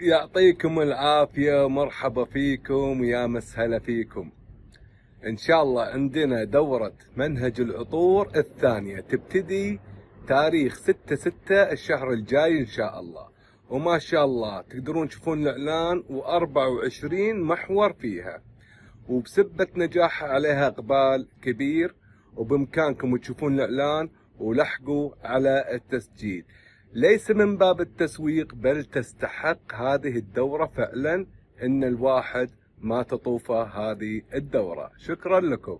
يعطيكم العافية مرحبا فيكم ويا مسهلا فيكم. إن شاء الله عندنا دورة منهج العطور الثانية تبتدي تاريخ ستة ستة الشهر الجاي إن شاء الله. وما شاء الله تقدرون تشوفون الإعلان و24 محور فيها. وبسبة نجاحها عليها إقبال كبير وبإمكانكم تشوفون الإعلان ولحقوا على التسجيل. ليس من باب التسويق بل تستحق هذه الدورة فعلا إن الواحد ما تطوفه هذه الدورة. شكرا لكم.